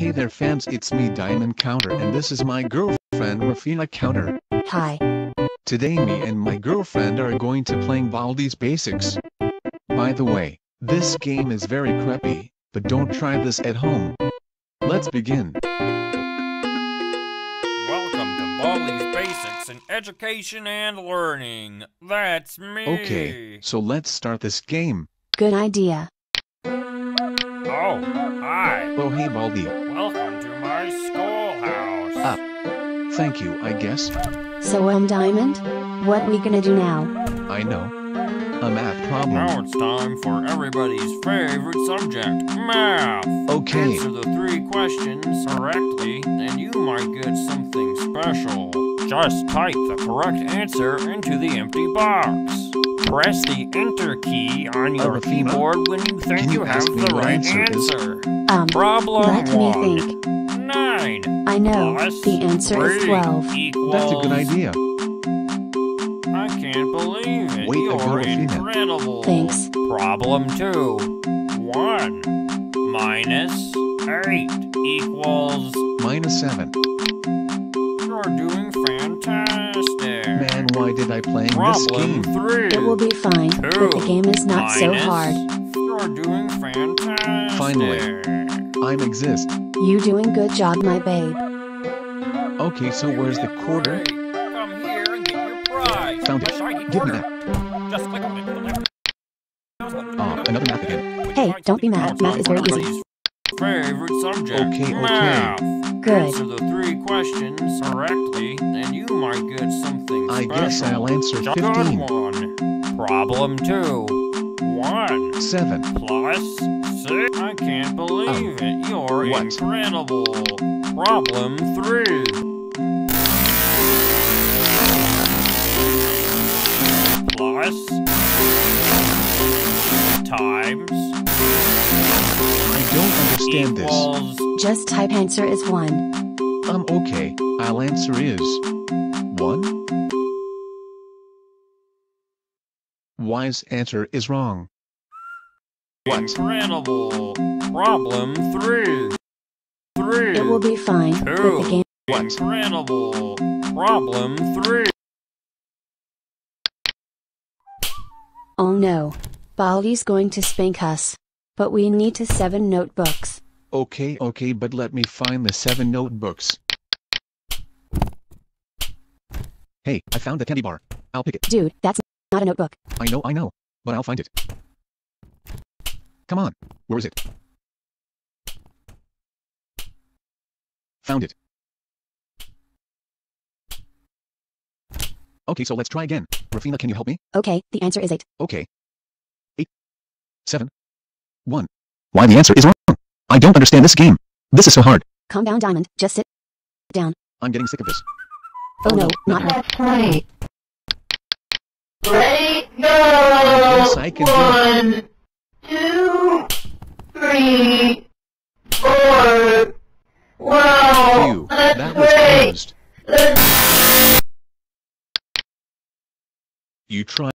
Hey there fans it's me Diamond Counter and this is my girlfriend Rafina Counter. Hi. Today me and my girlfriend are going to playing Baldi's Basics. By the way, this game is very crappy, but don't try this at home. Let's begin. Welcome to Baldi's Basics in Education and Learning. That's me. Okay, so let's start this game. Good idea. Oh, hi. Oh hey Baldi. Welcome to my schoolhouse. Ah. Thank you I guess. So um Diamond, what we gonna do now? I know. A math problem. Now it's time for everybody's favorite subject, math. Okay. Answer the three questions correctly, and you might get something special. Just type the correct answer into the empty box. Press the enter key on your Rafina, keyboard when you think can you you have the right answer is? answer. Um, Problem let me think. Nine. I know, the answer is 12. Equals, That's a good idea. I can't believe it. Way to You're go, Rafina. incredible. Thanks. Problem two. One minus eight equals. Minus 7. You're doing fantastic. Man why did I playing this Problem game? three. It will be fine, but the game is not so hard. You're doing fantastic. Finally. I'm exist. You doing good job, my babe. Okay so where's the quarter? Come here and get your prize. Found it. Shiny Give me that. Just click on it to the. Ah, another math again. Hey, don't be mad. Math is very easy. Everybody's Favorite subject. Okay, okay. Math. Good. Answer the three questions correctly, and you might get something I special. guess I'll answer Good 15. one. Problem two. One 7. plus six. I can't believe it. You're What? incredible. Problem three. Plus times I don't understand this. Just type answer is 1. Um okay, I'll answer is 1. Wise answer is wrong. What? incredible. Problem three. Three. It will be fine, but the game What? Incredible. Problem three. Oh no. Baldi's going to spank us. But we need to 7 notebooks. Okay okay but let me find the 7 notebooks. Hey, I found the candy bar. I'll pick it. Dude, that's not a notebook. I know I know, but I'll find it. Come on, where is it? Found it. Okay, so let's try again. Rafina, can you help me? Okay, the answer is 8. Okay. Eight, seven, one. Why the answer is wrong? I don't understand this game. This is so hard. Calm down, Diamond. Just sit down. I'm getting sick of this. Oh no, not her. That's right. Ready, go! Yes, I can do One, two, four. Wow, Phew, that's that was great. closed. You try.